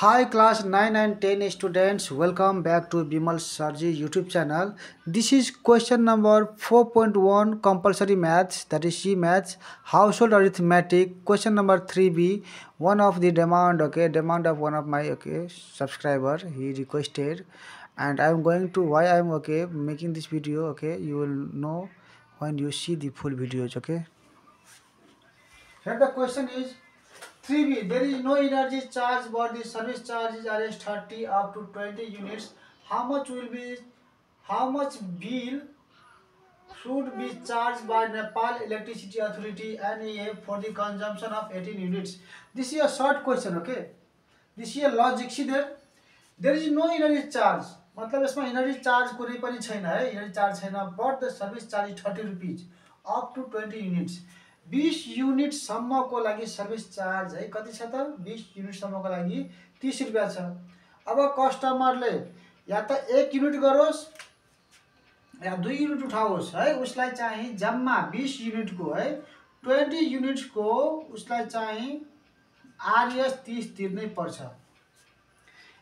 Hi class 9 and 10 students welcome back to Bimal Sarji YouTube channel. This is question number 4.1 compulsory maths that is C maths household arithmetic. Question number 3b one of the demand okay demand of one of my okay subscriber he requested. And I am going to why I am okay making this video okay you will know when you see the full videos okay. Here the question is 3b there is no energy charge but the service charge is rs 30 up to 20 units how much will be how much bill should be charged by nepal electricity authority nea for the consumption of 18 units this is a short question okay this is a logic see there there is no energy charge मतलब यसमा energy charge कुनै पनि छैन है energy charge छैन but the service charge thirty rupees up to twenty units बिस युनिटसम्मको लागि सर्भिस चार्ज है कति छ त? बिस युनिटसम्मको लागि तिस रुपियाँ छ। अब कस्टमरले या त एक युनिट गरोस् या दुई युनिट उठाओस् है उसलाई चाहिँ जम्मा बिस युनिटको है ट्वेन्टी युनिट्सको उसलाई चाहिँ आरएस तिस तिर्नै पर्छ।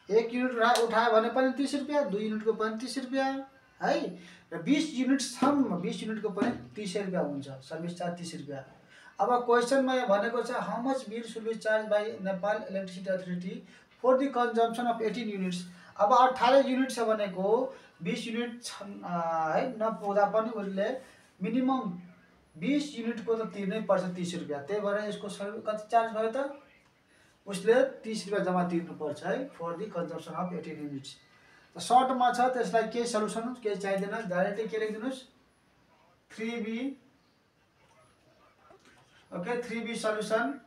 एक युनिट उठा उठायो भने पनि तिस रुपियाँ दुई युनिटको पनि तिस रुपियाँ। है? र बिस युनिटसम्म बिस युनिटको पनि तिस रुपियाँ हुन्छ सर्भिस चार्ज तिस रुपियाँ। अब क्वेसनमा यहाँ भनेको छ how much bill be charge by Nepal Electricity Authority for the consumption of eighteen units अब अठार युनिट छ भनेको बिस युनिट है नपुग्दा पनि उसले मिनिमम बिस युनिटको त तिर्नै पर्छ तिस रुपियाँ। त्यही भएर यसको सर्भिस कति चार्ज भयो त? उसले तिस रुपियाँ जम्मा तिर्नुपर्छ है for the consumption of eighteen units सर्टमा छ त्यसलाई केही सल्युसन केही चाहिँदैन डाइरेक्टली के लेखिदिनुहोस् three B okay three B solution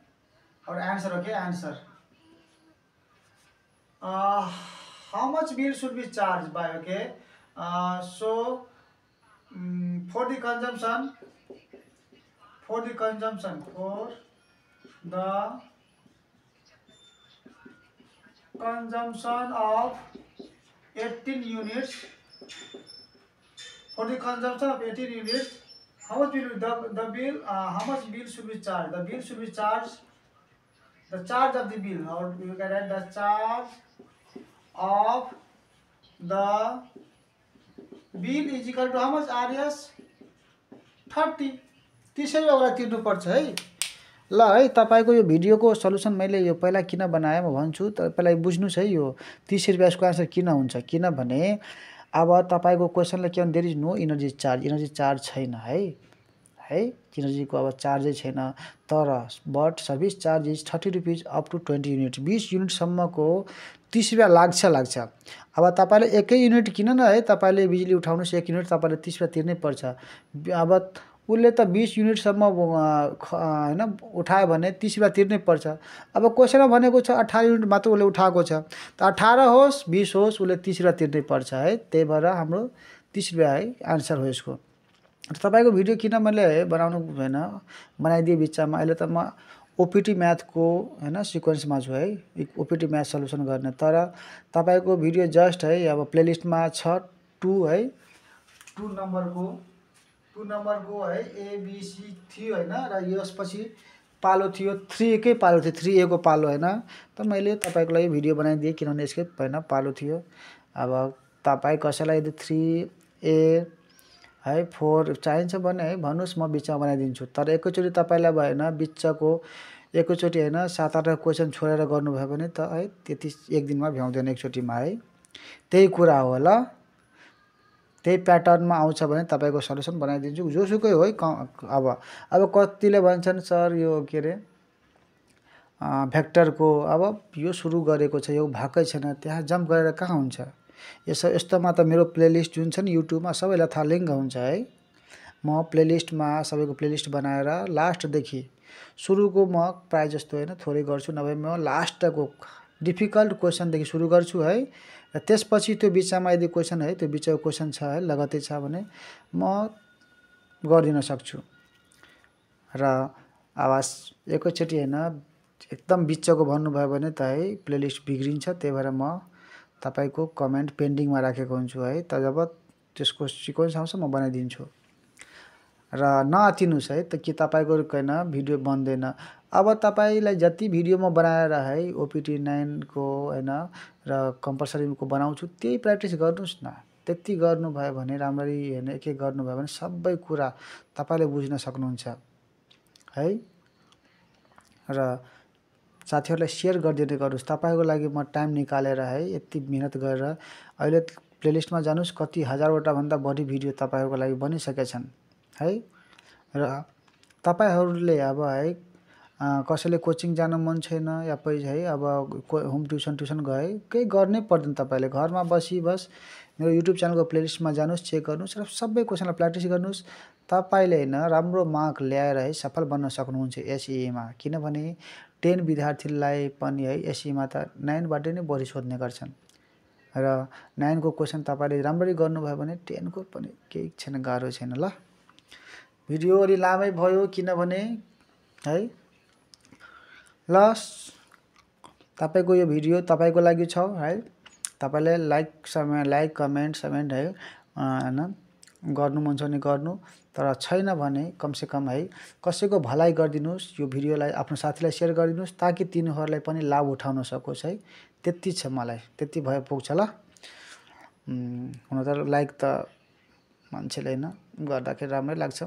और answer okay answer how much bill should be charge by okay so for the consumption for the consumption for the consumption of 18 units for the consumption of 18 units how much will the, the bill uh, how much bill should be charged the bill should be charged the charge of the bill or you can write the charge of the bill is equal to how much rs 30 तिसै एउटा तिर्नुपर्छ है ल है तपाईँको यो भिडियोको solution मैले यो पहिला किन बनाएँ म भन्छु तपाईँलाई बुझ्नुहोस् है यो तिस रुपियाँ यसको आन्सर किन हुन्छ? किनभने अब तपाईँको क्वेसनलाई के भने there is no energy charge energy charge छैन है। है इनर्जीको अब चार्जै छैन। तर but service charge is thirty rupees up to twenty unit बिस युनिटसम्मको तिस रुपियाँ लाग्छ लाग्छ। अब तपाईँले एकै युनिट किन न है तपाईँले बिजुली उठाउनुहोस् एक युनिट तपाईँले तिस रुपियाँ तिर्नै पर्छ। अब उसले त बिस युनिटसम्म होइन उठायो भने तिस रुपियाँ तिर्नै पर्छ। अब क्वेसनमा भनेको छ अठार युनिट मात्र उसले उठाएको छ। त अठार होस् बिस होस् उसले तिस रुपियाँ तिर्नै पर्छ है। त्यही भएर हाम्रो तिस रुपियाँ है आन्सर हो यसको। तपाईँको भिडियो किन मैले बनाउनु भएन? बनाइदिएँ बिचमा। अहिले त म ओपिटी म्याथको होइन सिक्वेन्समा छु है। ओपिटी म्याथ सल्युसन गर्ने। तर तपाईँको भिडियो जस्ट है अब प्लेलिस्टमा छ टु है। टु नम्बरको टु नम्बरको है एबिसी थियो होइन र यसपछि पालो थियो थ्री एकै पालो थियो थ्री एको पालो होइन। त मैले तपाईँको लागि भिडियो बनाइदिएँ किनभने यसकै होइन पालो थियो। अब तपाईँ कसैलाई यदि थ्री ए है फोर चाहिन्छ भने है भन्नुहोस् म बिचमा बनाइदिन्छु। तर एकैचोटि तपाईँलाई भएन बिचको एकैचोटि होइन सात आठवटा क्वेसन छोडेर गर्नुभयो भने त है त्यति एक दिनमा भ्याउँदैन एकचोटिमा है। त्यही कुरा हो ल। त्यही प्याटर्नमा आउँछ भने तपाईँको सल्युसन बनाइदिन्छु। जोसुकै हो अब अब कतिले भन्छन् सर यो के अरे भ्याक्टरको अब यो सुरु गरेको छ यो भएकै छैन त्यहाँ जम्प गरेर कहाँ हुन्छ? यसो यस्तोमा त मेरो प्लेलिस्ट जुन छ नि युट्युबमा सबैलाई थाहा लिङ्क हुन्छ है। म प्लेलिस्टमा सबैको प्लेलिस्ट बनाएर लास्टदेखि सुरुको म प्रायः जस्तो होइन थोरै गर्छु नभए म लास्टको डिफिकल्ट क्वेसनदेखि सुरु गर्छु है। र त्यसपछि त्यो बिचमा यदि क्वेसन है त्यो बिचको क्वेसन छ है लगतै छ भने म गरिदिन सक्छु। र आवाज एकैचोटि होइन एकदम बिचको भन्नुभयो भने त है प्लेलिस्ट बिग्रिन्छ त्यही भएर म तपाईँको कमेन्ट पेन्डिङमा राखेको हुन्छु है तर जब त्यसको सिक्वेन्स आउँछ म बनाइदिन्छु। र नआतिनुहोस् है त कि तपाईँको होइन भिडियो बन्दैन। अब तपाईँलाई जति भिडियो म बनाएर है ओपिटी नाइनको होइन र कम्पलसरीको बनाउँछु त्यही प्र्याक्टिस गर्नुहोस् न। त्यति गर्नुभयो भने राम्ररी होइन एक एक गर्नुभयो भने सबै कुरा तपाईँले बुझ्न सक्नुहुन्छ। है? र साथीहरूलाई सेयर गरिदिने गर्नुहोस्। तपाईँको लागि म टाइम निकालेर है यति मिहिनेत गरेर अहिले प्लेलिस्टमा जानुहोस्। कति हजारवटाभन्दा बढी भिडियो तपाईँहरूको लागि बनिसकेका छन्। है। र तपाईँहरूले अब है कसैले कोचिङ जान मन छैन या पैसा है अब होम ट्युसन ट्युसन गए केही गर्नै पर्दैन तपाईँले। घरमा बसी बस मेरो युट्युब च्यानलको प्लेलिस्टमा जानुहोस् चेक गर्नुहोस् र सबै क्वेसनलाई प्र्याक्टिस गर्नुहोस्। तपाईँले होइन राम्रो मार्क ल्याएर है सफल बन्न सक्नुहुन्छ एसइएमा किनभने टेन विद्यार्थीलाई पनि है एसईमा त नाइनबाट नै बढी सोध्ने गर्छन्। र नाइनको क्वेसन तपाईँले राम्ररी गर्नुभयो भने टेनको पनि केही छैन गाह्रो छैन ल। भिडियो अलि लामै भयो किनभने है? ल तपाईँको यो भिडियो तपाईँको लागि छ है? तपाईँले लाइक समय लाइक कमेन्ट समेन्ट है होइन गर्नु मन छ भने गर्नु तर छैन भने कमसेकम है कसैको भलाइ गरिदिनुहोस् यो भिडियोलाई आफ्नो साथीलाई सेयर गरिदिनुहोस् ताकि तिनीहरूलाई पनि लाभ उठाउन सकोस् है? त्यति छ मलाई त्यति भए पुग्छ ल। हुन त लाइक त मान्छेले होइन गर्दाखेरि राम्रै लाग्छ।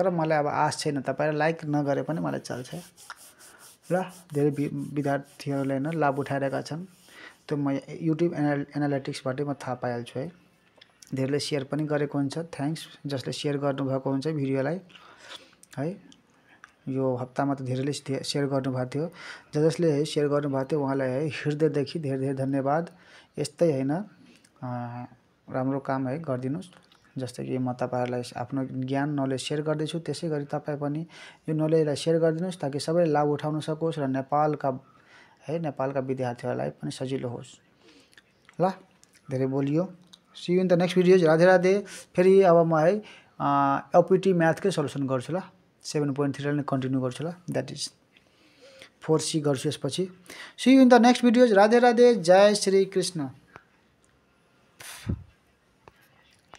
तर मलाई अब आश छैन तपाईँलाई लाइक नगरे पनि मलाई चल्छ। र धेरै विद्यार्थीहरूले होइन लाभ उठाइरहेका छन्। त्यो म युट्युब एना एनालिटिक्सबाटै म थाहा पाइहाल्छु है। धेरैले सेयर पनि गरेको हुन्छ। थ्याङ्क्स जसले सेयर गर्नुभएको हुन्छ भिडियोलाई। है यो हप्तामा त धेरैले सेयर गर्नुभएको थियो। ज जसले है सेयर गर्नुभएको थियो उहाँलाई है हृदयदेखि धेरै धेरै धन्यवाद। यस्तै होइन राम्रो काम है गरिदिनुहोस्। जस्तै कि म तपाईँहरूलाई आफ्नो ज्ञान नलेज सेयर गर्दैछु। त्यसै गरी तपाईँ पनि यो नलेजलाई सेयर गरिदिनुहोस् ताकि सबैले लाभ उठाउन सकोस् र नेपालका है नेपालका विद्यार्थीहरूलाई पनि सजिलो होस्। ल धेरै बोलियो। See in the next video Radhe Radhe. फेरि अब म है एलपिटी म्याथकै सल्युसन गर्छु ल। सेभेन पोइन्ट थ्रीलाई नै कन्टिन्यू गर्छु ल। द्याट इज फोर सी गर्छु यसपछि। See in the next videos Radhe Radhe. Jay Shri Krishna.